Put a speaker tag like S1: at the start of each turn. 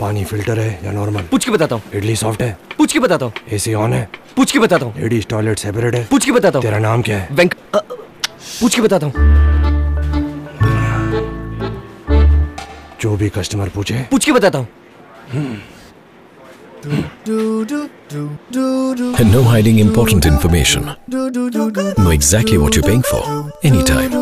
S1: पानी फ़िल्टर है या नॉर्मल?
S2: पूछ के बताता हूँ।
S1: इडली सॉफ्ट है।
S2: पूछ के बताता हूँ।
S1: एसी ऑन है।
S2: पूछ के बताता हूँ।
S1: लेडीज़ टॉयलेट सेपरेट है।
S2: पूछ के बताता हूँ।
S1: तेरा नाम क्या है?
S2: वेंक अ, पूछ के बताता हूँ।
S1: जो भी कस्टमर पूछे।
S2: पूछ के बताता हूँ।
S3: And no hiding important information. Know exactly what you're paying for anytime.